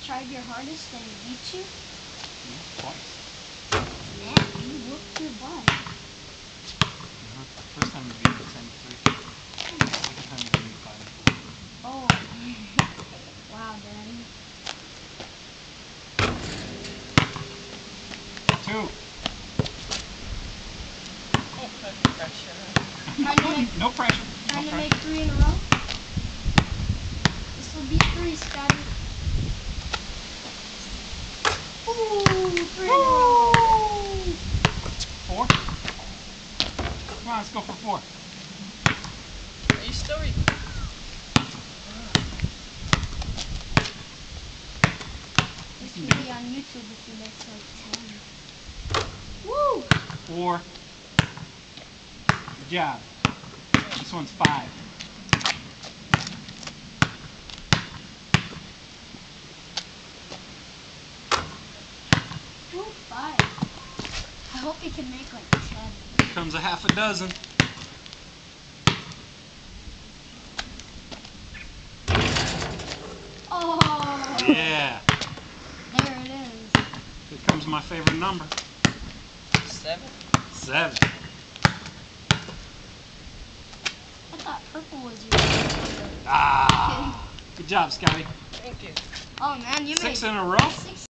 tried your hardest and it beat you? Yeah, twice. Man, you whooped your butt. Uh-huh. First time you beat me 10 3. Second time you beat me 5 Oh. wow, Daddy. Two. Oh, no pressure. Trying to make, no pressure. Trying to pressure. make three in a row? This will be three, Scotty. Ooh, three in a row. Four. Come on, let's go for four. Are you still re- This will be on YouTube if you make like 10. Woo! Four. Good job. This one's five. Five. I hope you can make like 10. Here comes a half a dozen. Oh! Yeah. There it is. Here comes my favorite number. seven? Seven. I thought purple was your favorite. Ah. Good job, Scotty. Thank you. Oh man, you Six made in a row. six